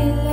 in